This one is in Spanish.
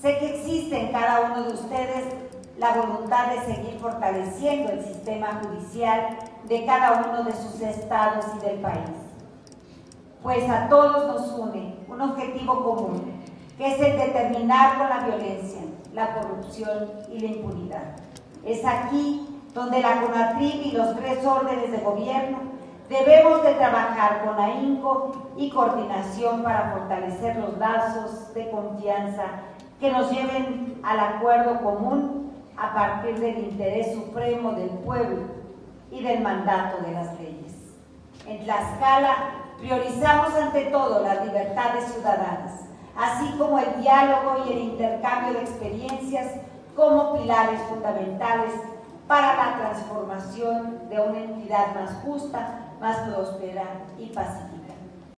Sé que existe en cada uno de ustedes la voluntad de seguir fortaleciendo el sistema judicial de cada uno de sus estados y del país. Pues a todos nos une un objetivo común, que es el de terminar con la violencia, la corrupción y la impunidad. Es aquí donde la CONATRIP y los tres órdenes de gobierno debemos de trabajar con ahínco y coordinación para fortalecer los lazos de confianza que nos lleven al acuerdo común a partir del interés supremo del pueblo y del mandato de las leyes. En Tlaxcala priorizamos ante todo las libertades ciudadanas, así como el diálogo y el intercambio de experiencias como pilares fundamentales para la transformación de una entidad más justa, más próspera y pacífica.